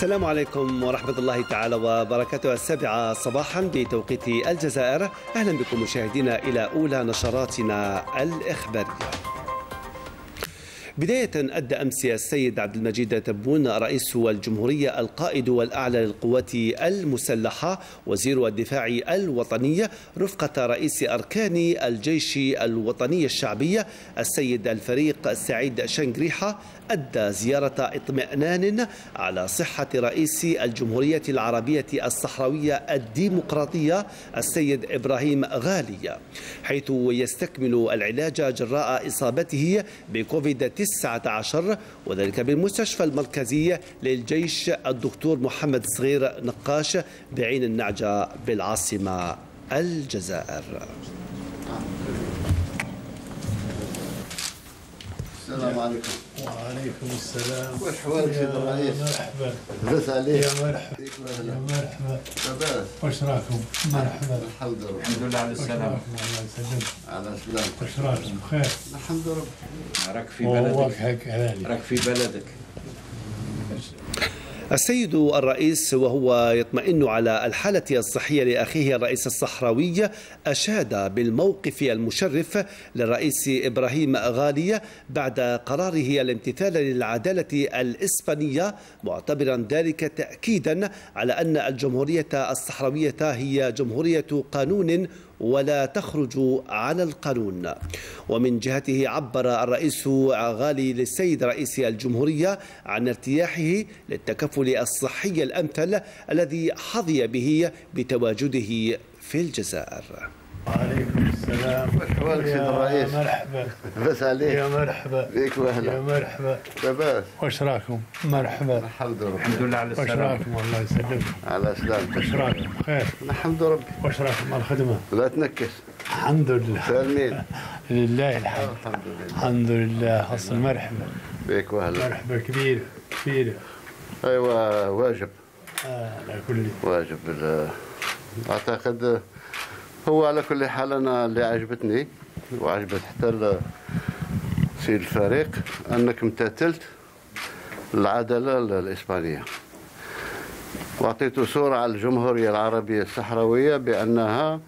السلام عليكم ورحمة الله تعالى وبركاته. السابعة صباحا بتوقيت الجزائر. أهلا بكم مشاهدينا إلى أولى نشراتنا الإخبارية. بداية أدى أمس السيد عبد المجيد تبون رئيس الجمهورية القائد والأعلى للقوات المسلحة وزير الدفاع الوطني رفقة رئيس أركان الجيش الوطني الشعبي السيد الفريق سعيد شنقريحة أدى زيارة اطمئنان على صحة رئيس الجمهورية العربية الصحراوية الديمقراطية السيد إبراهيم غالي حيث يستكمل العلاج جراء إصابته بكوفيد 19 وذلك بالمستشفى المركزي للجيش الدكتور محمد صغير نقاش بعين النعجة بالعاصمة الجزائر. السلام عليكم. وعليكم السلام. واش حوالك سيد يا الرئيس؟ مرحبا. لبس عليك يا مرحبا. يا مرحبا. لاباس واش راكم؟ مرحبا. الحمد لله. الحمد لله على السلامة. الله يسلمك. على سلامتك واش راكم؟ بخير. الحمد لله. راك في بلدك. راك في بلدك. السيد الرئيس وهو يطمئن على الحالة الصحية لأخيه الرئيس الصحراوي أشاد بالموقف المشرف للرئيس إبراهيم غالي بعد قراره الامتثال للعدالة الإسبانية. معتبرا ذلك تأكيدا على أن الجمهورية الصحراوية هي جمهورية قانون ولا تخرج عن القانون. ومن جهته عبر الرئيس غالي للسيد رئيس الجمهورية عن ارتياحه للتكفل الصحي الأمثل الذي حظي به بتواجده في الجزائر. وعليكم السلام. واش حوالك سيد يا الرئيس؟ مرحبا. يا عليك. مرحبا. فيك يا وهلا مرحبا. لاباس. واش راكم؟ مرحبا. الحمد لله. الحمد لله على واش السلامة. راكم؟ الله يسلمك. على سلامتك واش راكم؟ بخير الحمد لله. واش راكم؟ الخدمة؟ لا تنكس. الحمد لله. سالمين. لله الحمد. الحمد لله. الحمد لله. حسن مرحبا. فيك وهلا. مرحبا كبير. كبير. ايوا واجب. آه على كل. واجب. ال- أعتقد هو على كل حال أنا اللي عجبتني وعجبت حتى سيد الفريق أنك امتثلت العدالة ال- الإسبانية. وأعطيت صورة على الجمهورية العربية الصحراوية بأنها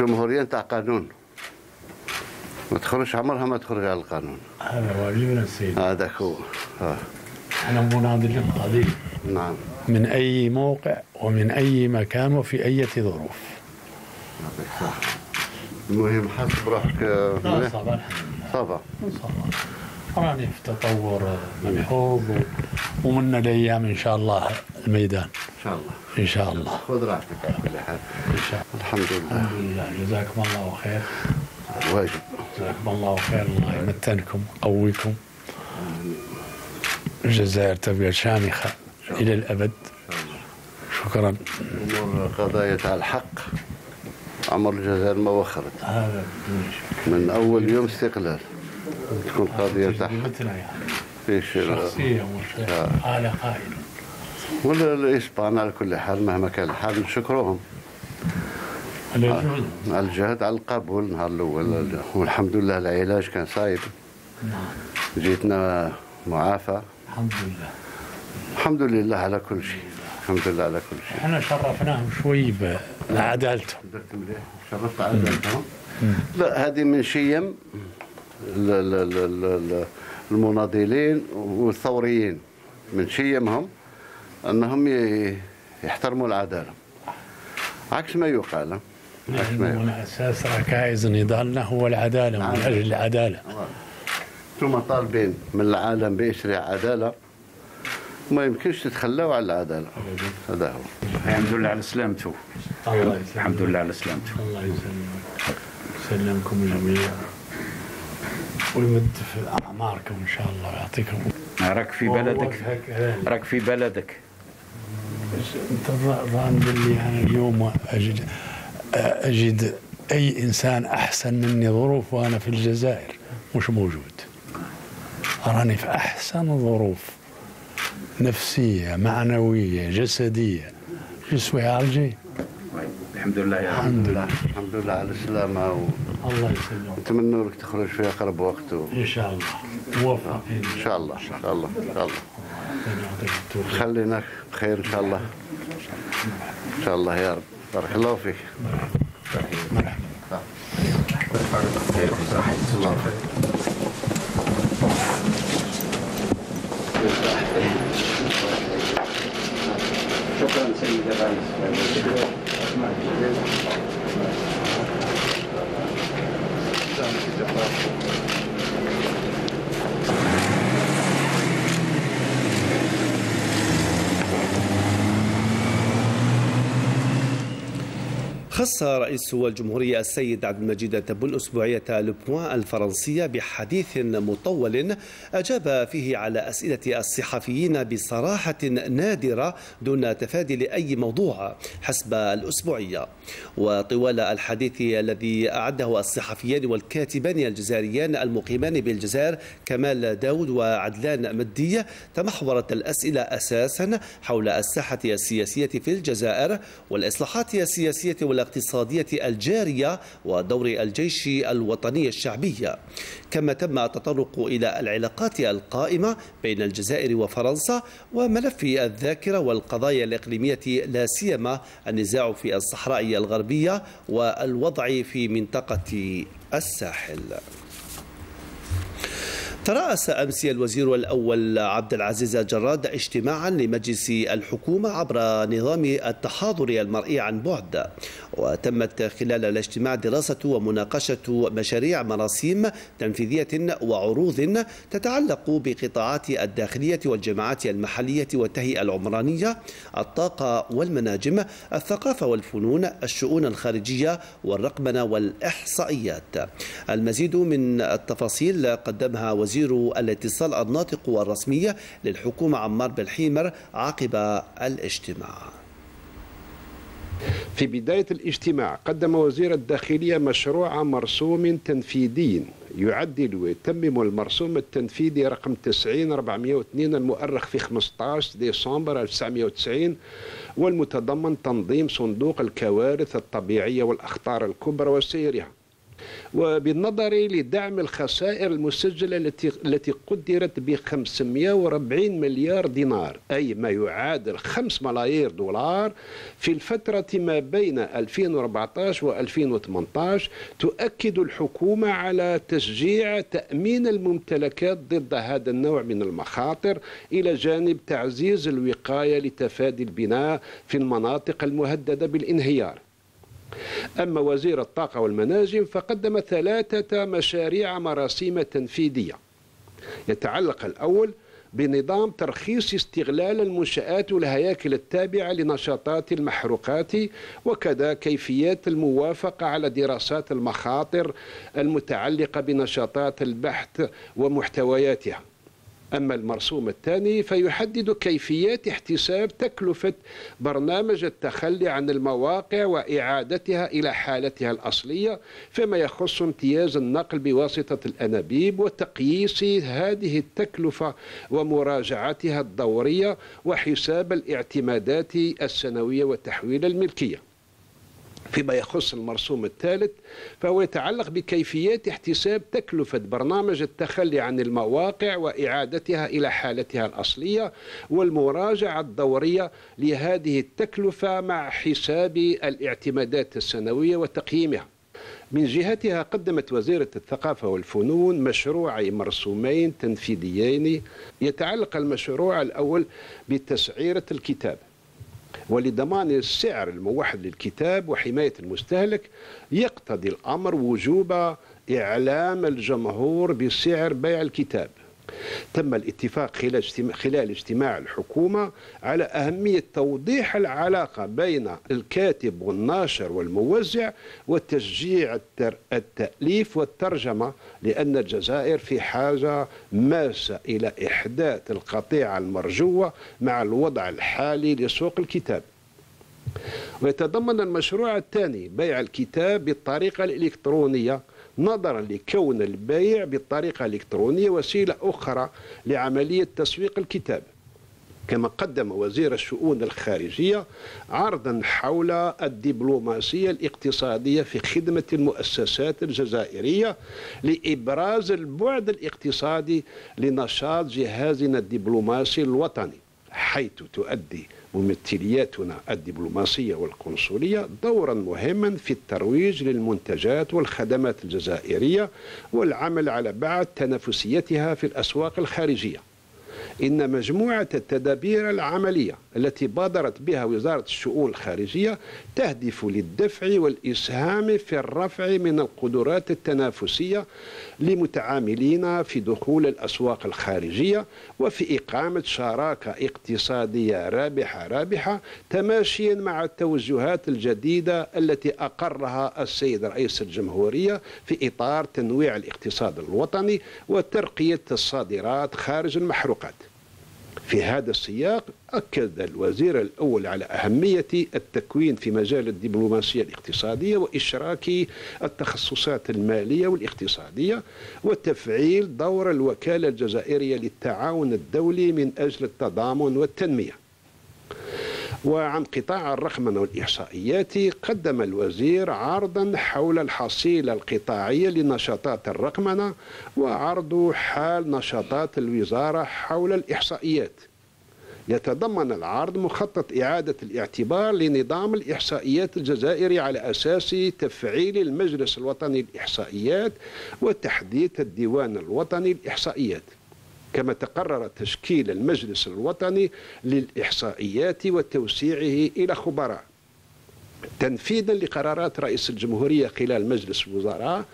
جمهورية تاع قانون. ما تخرج عمرها ما تخرج على القانون. هذا واجبنا سيدي هذاك هو. آه. إحنا مناضلين قضية نعم. من أي موقع ومن أي مكان وفي أي ظروف. يعطيك الصحة. المهم حسب روحك آه، لا مليح. صعب الحمد لله. صافا. صعب راني في تطور ملحوظ و- ومن الأيام إن شاء الله الميدان. إن شاء الله. إن شاء الله. خذ راحتك على كل حال إن شاء الله. الحمد لله. الحمد لله. جزاكم الله خير. واجب. جزاكم الله خير. الله يمتنكم قويكم. الجزائر تبقى شامخة إلى الأبد. شكرا. امور قضايا تاع الحق. عمر الجزائر ما وخرت. هذا من أول يوم استقلال. تكون قضيه يعني فيش شخصية مش حالة قائلة. ولا الإسبان على كل حال مهما كان الحال نشكرهم على الجهد. على الجهد على القبول النهار الأول. والحمد لله العلاج كان صايب نعم. جيتنا معافى. الحمد لله. الحمد لله على كل شيء. الحمد لله على كل شيء. إحنا شرفناهم شوي بعدالتهم درت مليح شرفت عاداتهم لا هذه من شيم ال- ال- ال- ال- ال- المناضلين والثوريين. من شيمهم أنهم يحترموا العدالة. عكس ما يقال عكس ما يقال. أساس ركائز نضالنا هو العدالة من أجل العدالة. ثم طالبين من العالم بإسرع عدالة. ما يمكنش تتخلاوا على العداله هذا هو. الحمد لله على سلامته. الله يسلمك. الحمد لله على سلامته. الله يسلمك. يسلمكم جميعا. ويمد في أعماركم إن شاء الله ويعطيكم. راك في بلدك. راك في بلدك. أنت ظان باللي أنا اليوم اجد أجد أي إنسان أحسن مني ظروف وأنا في الجزائر مش موجود. راني في أحسن ظروف. نفسية معنوية جسدية. جسوي عالجي الحمد لله يا رب. الحمد لله. الحمد لله على السلامة و... الله يسلمك. نتمنى لك تخرج في أقرب وقت و... إن شاء الله. موفقين. إن شاء الله إن شاء الله إن شاء الله. خلينا بخير إن شاء الله. إن شاء الله يا رب. بارك الله فيك. شكرا سيد الرئيس خص رئيس الجمهورية السيد عبد المجيد تبون أسبوعية لوبوان الفرنسية بحديث مطول أجاب فيه على أسئلة الصحفيين بصراحة نادرة دون تفادي لأي موضوع حسب الأسبوعية. وطوال الحديث الذي أعده الصحفيان والكاتبان الجزائريان المقيمان بالجزائر كمال داود وعدلان مدي تمحورت الأسئلة أساسا حول الساحة السياسية في الجزائر والإصلاحات السياسية والإقتصادية الجارية ودور الجيش الوطني الشعبي. كما تم التطرق إلى العلاقات القائمة بين الجزائر وفرنسا وملف الذاكرة والقضايا الإقليمية لا سيما النزاع في الصحراء الغربية والوضع في منطقة الساحل. ترأس أمس الوزير الأول عبد العزيز جراد اجتماعا لمجلس الحكومة عبر نظام التحاضر المرئي عن بعد. وتمت خلال الاجتماع دراسة ومناقشة مشاريع مراسيم تنفيذية وعروض تتعلق بقطاعات الداخلية والجماعات المحلية والتهيئة العمرانية الطاقة والمناجم الثقافة والفنون الشؤون الخارجية والرقمنة والإحصائيات. المزيد من التفاصيل قدمها وزير الاتصال الناطق والرسمي للحكومة عمار بالحيمر عقب الاجتماع. في بداية الاجتماع قدم وزير الداخلية مشروع مرسوم تنفيذي يعدل ويتمم المرسوم التنفيذي رقم 90402 المؤرخ في 15 ديسمبر 1990 والمتضمن تنظيم صندوق الكوارث الطبيعية والأخطار الكبرى وسيرها. وبالنظر لدعم الخسائر المسجلة التي التي قدرت ب 540 مليار دينار أي ما يعادل 5 ملايير دولار في الفترة ما بين 2014 و 2018 تؤكد الحكومة على تشجيع تأمين الممتلكات ضد هذا النوع من المخاطر إلى جانب تعزيز الوقاية لتفادي البناء في المناطق المهددة بالانهيار. أما وزير الطاقة والمناجم فقدم ثلاثة مشاريع مراسيم تنفيذية. يتعلق الأول بنظام ترخيص استغلال المنشآت والهياكل التابعة لنشاطات المحروقات وكذا كيفيات الموافقة على دراسات المخاطر المتعلقة بنشاطات البحث ومحتوياتها. أما المرسوم الثاني فيحدد كيفيات احتساب تكلفة برنامج التخلي عن المواقع وإعادتها إلى حالتها الأصلية فيما يخص امتياز النقل بواسطة الأنابيب وتقييس هذه التكلفة ومراجعتها الدورية وحساب الاعتمادات السنوية وتحويل الملكية. فيما يخص المرسوم الثالث فهو يتعلق بكيفية احتساب تكلفة برنامج التخلي عن المواقع وإعادتها إلى حالتها الأصلية والمراجعة الدورية لهذه التكلفة مع حساب الاعتمادات السنوية وتقييمها. من جهتها قدمت وزيرة الثقافة والفنون مشروعي مرسومين تنفيذيين يتعلق المشروع الأول بتسعيرة الكتاب. ولضمان السعر الموحد للكتاب وحماية المستهلك يقتضي الأمر وجوب إعلام الجمهور بسعر بيع الكتاب. تم الاتفاق خلال اجتماع, خلال اجتماع الحكومة على أهمية توضيح العلاقة بين الكاتب والناشر والموزع وتشجيع التأليف والترجمة لأن الجزائر في حاجة ماسة إلى إحداث القطيعة المرجوة مع الوضع الحالي لسوق الكتاب. ويتضمن المشروع الثاني بيع الكتاب بالطريقة الإلكترونية نظرا لكون البيع بالطريقة الإلكترونية وسيلة أخرى لعملية تسويق الكتاب. كما قدم وزير الشؤون الخارجية عرضا حول الدبلوماسية الاقتصادية في خدمة المؤسسات الجزائرية لإبراز البعد الاقتصادي لنشاط جهازنا الدبلوماسي الوطني حيث تؤدي ممثلياتنا الدبلوماسية والقنصلية دورا مهما في الترويج للمنتجات والخدمات الجزائرية والعمل على بعد تنافسيتها في الأسواق الخارجية. إن مجموعة التدابير العملية التي بادرت بها وزارة الشؤون الخارجية تهدف للدفع والإسهام في الرفع من القدرات التنافسية لمتعاملين في دخول الأسواق الخارجية وفي إقامة شراكة اقتصادية رابحة رابحة تماشيا مع التوجهات الجديدة التي أقرها السيد رئيس الجمهورية في إطار تنويع الاقتصاد الوطني وترقية الصادرات خارج المحروقات. في هذا السياق أكد الوزير الأول على أهمية التكوين في مجال الدبلوماسية الاقتصادية وإشراك التخصصات المالية والاقتصادية وتفعيل دور الوكالة الجزائرية للتعاون الدولي من أجل التضامن والتنمية. وعن قطاع الرقمنة والإحصائيات قدم الوزير عرضا حول الحصيلة القطاعية لنشاطات الرقمنة وعرض حال نشاطات الوزارة حول الإحصائيات. يتضمن العرض مخطط إعادة الاعتبار لنظام الإحصائيات الجزائري على أساس تفعيل المجلس الوطني للإحصائيات وتحديث الديوان الوطني للإحصائيات. كما تقرر تشكيل المجلس الوطني للإحصائيات وتوسيعه إلى خبراء. تنفيذا لقرارات رئيس الجمهورية خلال مجلس الوزراء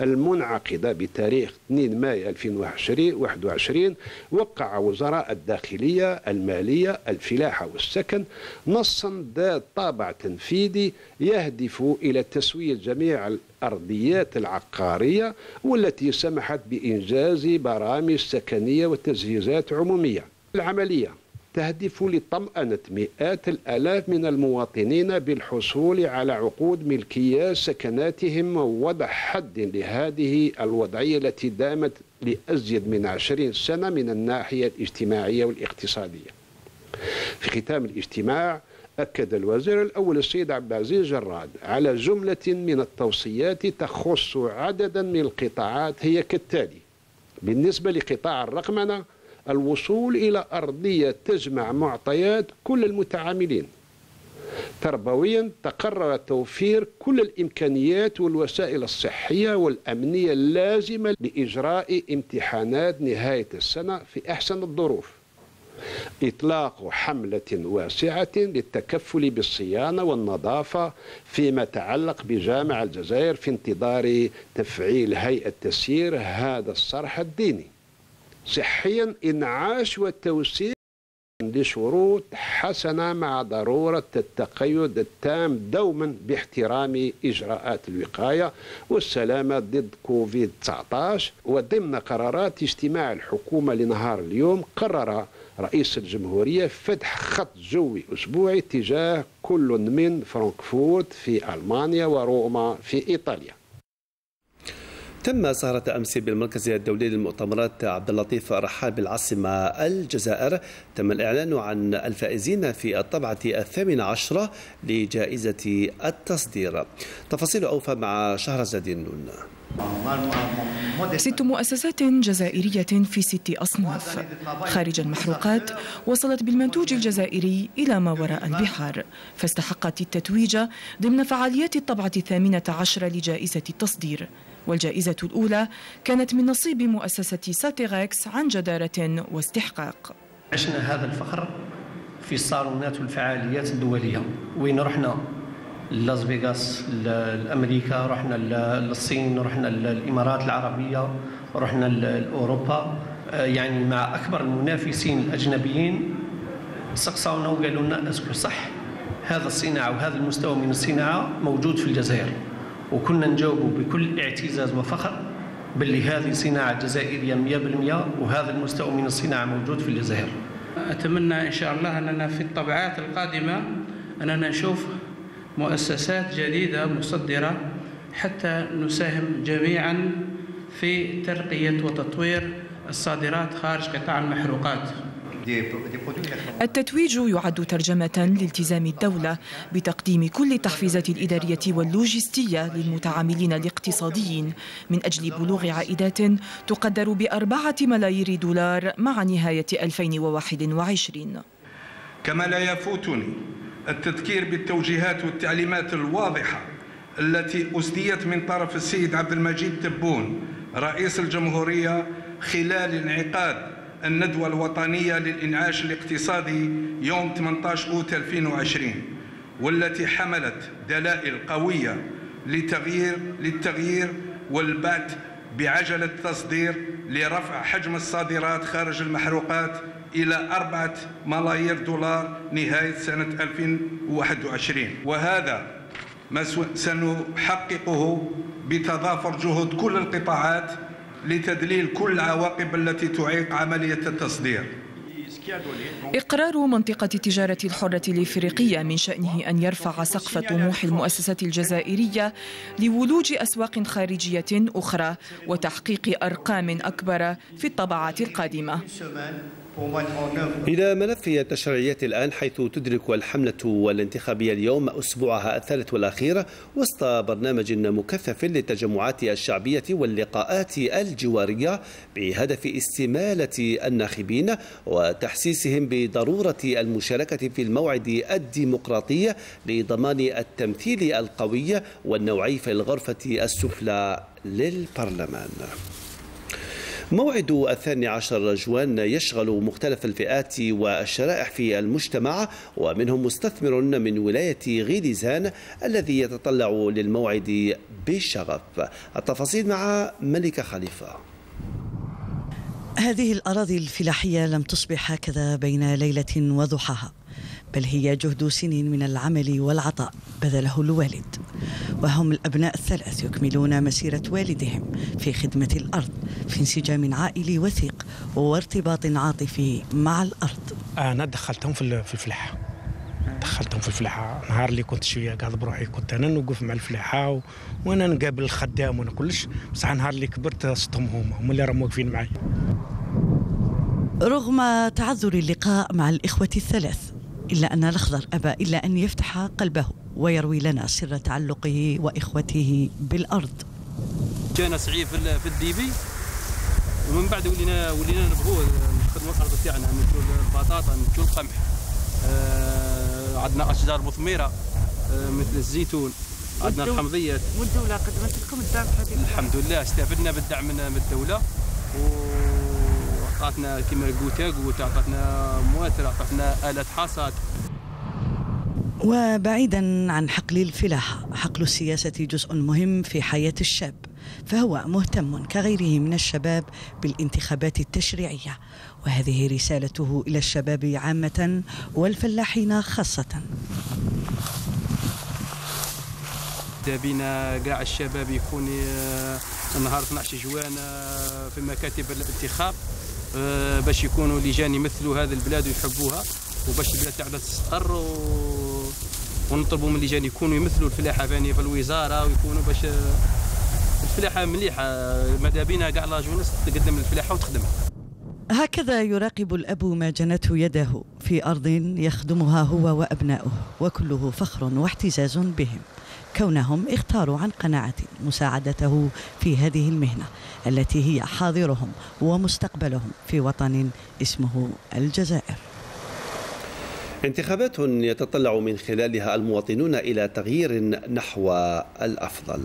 المنعقدة بتاريخ 2 مايو 2021 وقع وزراء الداخلية المالية الفلاحة والسكن نصا ذات طابع تنفيذي يهدف إلى تسوية جميع الأرضيات العقارية والتي سمحت بإنجاز برامج سكنية وتجهيزات عمومية. العملية تهدف لطمأنة مئات الآلاف من المواطنين بالحصول على عقود ملكية سكناتهم ووضع حد لهذه الوضعية التي دامت لأزيد من عشرين سنة من الناحية الاجتماعية والاقتصادية. في ختام الاجتماع أكد الوزير الأول السيد عبد العزيز جراد على جملة من التوصيات تخص عددا من القطاعات هي كالتالي بالنسبة لقطاع الرقمنة الوصول إلى أرضية تجمع معطيات كل المتعاملين. تربويا تقرر توفير كل الإمكانيات والوسائل الصحية والأمنية اللازمة لإجراء امتحانات نهاية السنة في أحسن الظروف. إطلاق حملة واسعة للتكفل بالصيانة والنظافة فيما يتعلق بجامع الجزائر في انتظار تفعيل هيئة تسيير هذا الصرح الديني. صحيا إنعاش والتوسيع لشروط حسنة مع ضرورة التقيد التام دوما باحترام إجراءات الوقاية والسلامة ضد كوفيد 19 وضمن قرارات اجتماع الحكومة لنهار اليوم قرر رئيس الجمهورية فتح خط جوي أسبوعي تجاه كل من فرانكفورت في ألمانيا وروما في إيطاليا. تم سهرة أمس بالمركز الدولي للمؤتمرات عبد اللطيف رحال بالعاصمة الجزائر. تم الإعلان عن الفائزين في الطبعة الثامنة عشرة لجائزة التصدير. تفاصيل أوفى مع شهرزاد النون. ست مؤسسات جزائرية في ست أصناف. خارج المحروقات وصلت بالمنتوج الجزائري إلى ما وراء البحار. فاستحقت التتويج ضمن فعاليات الطبعة الثامنة عشر لجائزة التصدير. والجائزة الأولى كانت من نصيب مؤسسة ساتيغاكس عن جدارة واستحقاق. عشنا هذا الفخر في الصالونات والفعاليات الدولية. وين رحنا؟ لاس فيغاس لأمريكا رحنا للصين رحنا للامارات العربية رحنا لأوروبا. آه، يعني مع أكبر المنافسين الأجنبيين سقسونا وقالوا لنا اسكو صح هذا الصناعة وهذا المستوى من الصناعة موجود في الجزائر. وكنا نجاوبوا بكل اعتزاز وفخر باللي هذه صناعة جزائرية 100% وهذا المستوى من الصناعة موجود في الجزائر. أتمنى إن شاء الله أننا في الطبعات القادمة أننا نشوف مؤسسات جديدة مصدرة حتى نساهم جميعا في ترقية وتطوير الصادرات خارج قطاع المحروقات. التتويج يعد ترجمة لالتزام الدولة بتقديم كل التحفيزات الإدارية واللوجستية للمتعاملين الاقتصاديين من أجل بلوغ عائدات تقدر بأربعة ملايير دولار مع نهاية 2021 كما لا يفوتني التذكير بالتوجيهات والتعليمات الواضحة التي أسديت من طرف السيد عبد المجيد تبون رئيس الجمهورية خلال انعقاد الندوة الوطنية للإنعاش الاقتصادي يوم 18 أوت 2020 والتي حملت دلائل قوية لتغيير للتغيير والبعث بعجلة تصدير لرفع حجم الصادرات خارج المحروقات إلى أربعة ملايير دولار نهاية سنة 2021 وهذا ما سنحققه بتضافر جهود كل القطاعات لتدليل كل العواقب التي تعيق عملية التصدير. إقرار منطقة التجارة الحرة الإفريقية من شأنه أن يرفع سقف طموح المؤسسة الجزائرية لولوج أسواق خارجية أخرى وتحقيق أرقام أكبر في الطبعات القادمة. إلى ملف التشريعيات الآن حيث تدرك الحملة والانتخابية اليوم أسبوعها الثالث والأخير وسط برنامج مكثف للتجمعات الشعبية واللقاءات الجوارية بهدف استمالة الناخبين وتحسيسهم بضرورة المشاركة في الموعد الديمقراطي لضمان التمثيل القوي والنوعي في الغرفة السفلى للبرلمان. موعد الثاني عشر جوان يشغل مختلف الفئات والشرائح في المجتمع ومنهم مستثمر من ولاية غيليزان الذي يتطلع للموعد بشغف. التفاصيل مع ملكة خليفة. هذه الأراضي الفلاحية لم تصبح هكذا بين ليلة وضحاها بل هي جهد سنين من العمل والعطاء بذله الوالد. وهم الأبناء الثلاث يكملون مسيرة والدهم في خدمة الأرض في انسجام عائلي وثيق وارتباط عاطفي مع الأرض. أنا دخلتهم في الفلاحة. دخلتهم في الفلاحة. نهار اللي كنت شوية قاعد بروحي كنت أنا نوقف مع الفلاحة و... وأنا نقابل الخدام وأنا كلش. بصح نهار اللي كبرت صدتهم هما. هما اللي راهم واقفين معي رغم تعذر اللقاء مع الإخوة الثلاث إلا أن الأخضر أبى إلا أن يفتح قلبه. ويروي لنا سر تعلقه وإخوته بالأرض. جانا سعي في الديبي. ومن بعد ولينا ولينا نبغوا نخدموا الأرض تاعنا نمشوا البطاطا نمشوا القمح. آه عندنا أشجار مثمرة آه مثل الزيتون. عندنا الحمضيات والدولة قدمت لكم الدعم الحمد لله استفدنا بالدعم من الدولة. و عطاتنا كما قوتا قوتا عطاتنا مواتر عطاتنا آلة حصاد وبعيدا عن حقل الفلاحة حقل السياسة جزء مهم في حياة الشاب فهو مهتم كغيره من الشباب بالانتخابات التشريعية وهذه رسالته إلى الشباب عامة والفلاحين خاصة. بنا كاع الشباب يكون نهار 12 جوان في مكاتب الانتخاب آه، باش يكونوا لجان يمثلوا هذا البلاد ويحبوها وباش البلاد تاعنا تستقر و... ونطلبوا من اللجان يكونوا يمثلوا الفلاحة فاني في الوزارة ويكونوا باش الفلاحة مليحة. ماذا بينا كاع لاجونس تقدم الفلاحة وتخدمها هكذا يراقب الأب ما جنته يده في أرض يخدمها هو وأبناؤه وكله فخر واحتزاز بهم. كونهم اختاروا عن قناعة مساعدته في هذه المهنة التي هي حاضرهم ومستقبلهم في وطن اسمه الجزائر. انتخابات يتطلع من خلالها المواطنون إلى تغيير نحو الأفضل.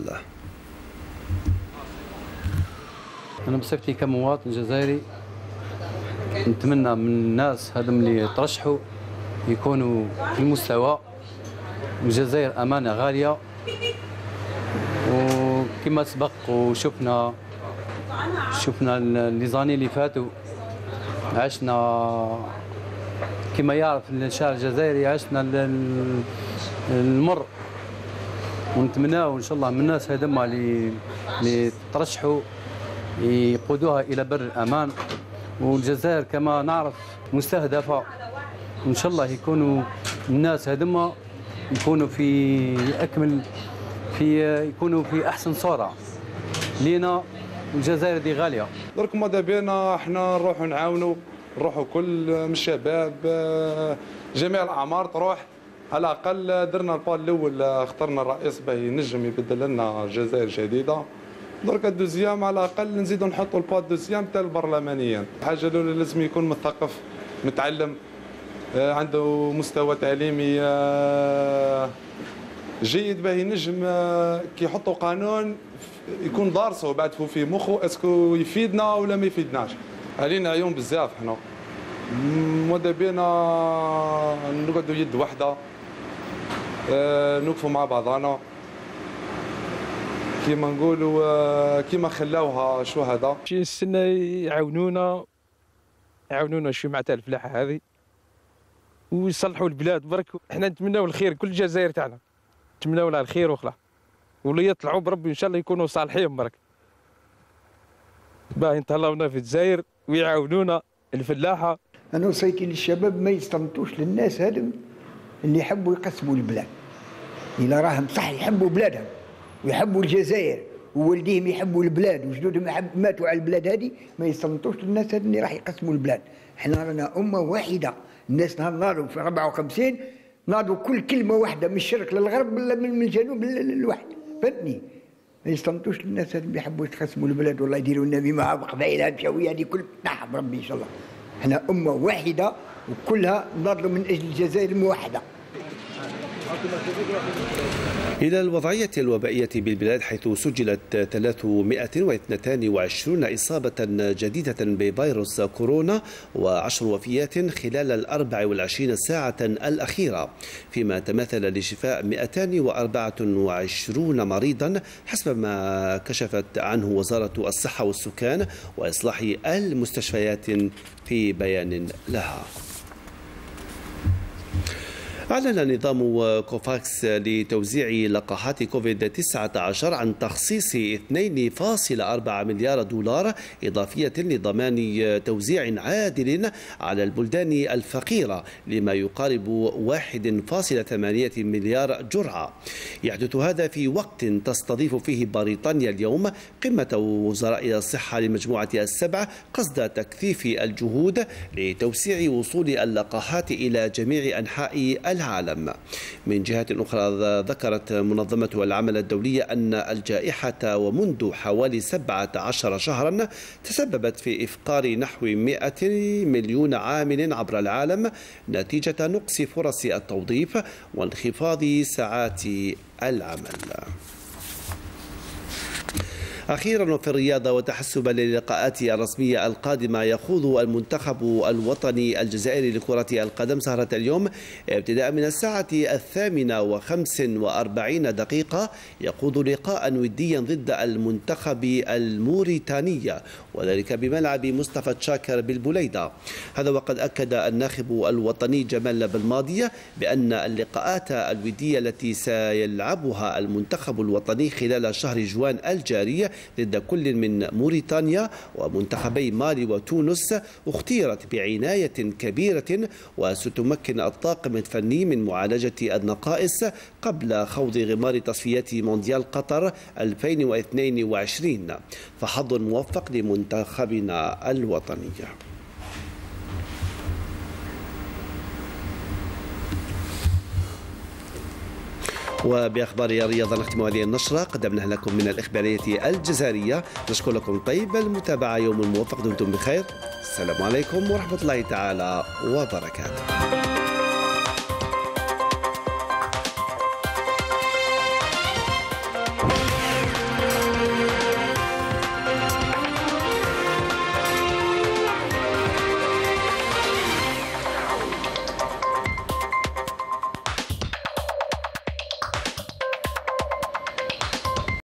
أنا بصفتي كمواطن جزائري. نتمنى من الناس هذم اللي ترشحوا يكونوا في المستوى. الجزائر أمانة غالية. وكما سبق وشفنا شفنا اللي اللي فاتوا. عشنا كما يعرف الشارع الجزائري عشنا المر. ونتمناو إن شاء الله من الناس هذما اللي اللي ترشحوا يقودوها إلى بر الأمان. والجزائر كما نعرف مستهدفة. وان شاء الله يكونوا الناس هذما يكونوا في اكمل في يكونوا في أحسن صورة. لينا الجزائر دي غالية. درك ماذا بينا؟ إحنا نروحوا نعاونوا نروحوا كل من الشباب آه، جميع الأعمار تروح. على الأقل درنا البال الأول اخترنا الرئيس به ينجم يبدل لنا جزائر جديدة. درك الدوزيام على الأقل نزيدوا نحطوا البا دوزيام تاع البرلمانيين الحاجة الأولى لازم يكون مثقف متعلم آه، عنده مستوى تعليمي آه، جيد به ينجم كي يحطوا قانون يكون دارسه بعد في مخه اسكو يفيدنا ولا ما يفيدناش. علينا عيون بزاف حنا. ماذا بينا نقعدوا يد واحدة آه، نوقفوا مع بعضنا كيما نقولوا آه، كيما خلاوها هذا. شي نستنى يعاونونا يعاونونا شوي مع تاع الفلاحة هذه ويصلحوا البلاد برك. إحنا نتمناو الخير كل الجزائر تاعنا. نتمناو لها الخير وخلاص واللي يطلعوا بربي إن شاء الله يكونوا صالحين برك. باهي نتهلاونا في الجزائر. ويعاونونا الفلاحة. أنا وصيتي للشباب ما يستمتوش للناس هذم اللي يحبوا يقسموا البلاد. إلا راهم صح يحبوا بلادهم ويحبوا الجزائر ووالديهم يحبوا البلاد وجدودهم ماتوا على البلاد هذه ما يستمتوش للناس هذه اللي راح يقسموا البلاد. إحنا رانا أمة واحدة الناس نهار ناضوا في 54 ناضوا كل كلمة واحدة من الشرق للغرب من الجنوب للواحد. فهمتني؟ ما يستمتوش للناس اللي بيحبوا يتقسموا البلاد والله يديروا النبي مع قبائل الشويه هذه كل نحب ربي إن شاء الله. إحنا أمة واحدة وكلها نضلوا من أجل الجزائر الموحدة. إلى الوضعية الوبائية بالبلاد حيث سجلت 322 إصابة جديدة بفيروس كورونا وعشر وفيات خلال ال 24 ساعة الأخيرة فيما تماثل لشفاء 224 مريضا حسب ما كشفت عنه وزارة الصحة والسكان وإصلاح المستشفيات في بيان لها. أعلن نظام كوفاكس لتوزيع لقاحات كوفيد 19 عن تخصيص 2.4 مليار دولار إضافية لضمان توزيع عادل على البلدان الفقيرة لما يقارب 1.8 مليار جرعة. يحدث هذا في وقت تستضيف فيه بريطانيا اليوم قمة وزراء الصحة لمجموعة السبع قصد تكثيف الجهود لتوسيع وصول اللقاحات إلى جميع أنحاء العالم من جهة أخرى ذكرت منظمة العمل الدولية أن الجائحة ومنذ حوالي 17 شهرا تسببت في إفقار نحو 100 مليون عامل عبر العالم نتيجة نقص فرص التوظيف وانخفاض ساعات العمل. أخيرا وفي الرياضة وتحسبا للقاءات الرسمية القادمة يخوض المنتخب الوطني الجزائري لكرة القدم سهرة اليوم ابتداء من الساعة الثامنة وخمس وأربعين دقيقة يخوض لقاء وديا ضد المنتخب الموريتاني وذلك بملعب مصطفى تشاكر بالبليدة. هذا وقد أكد الناخب الوطني جمال بالماضي بأن اللقاءات الودية التي سيلعبها المنتخب الوطني خلال شهر جوان الجاري ضد كل من موريتانيا ومنتخبي مالي وتونس اختيرت بعناية كبيرة وستمكن الطاقم الفني من معالجة النقائص قبل خوض غمار تصفيات مونديال قطر 2022 فحظ موفق لمنتخبنا الوطني. وبأخبار الرياضة نختم هذه النشرة. قدمناها لكم من الإخبارية الجزائرية. نشكر لكم طيب المتابعة. يوم موفق دمتم بخير. السلام عليكم ورحمة الله تعالى وبركاته.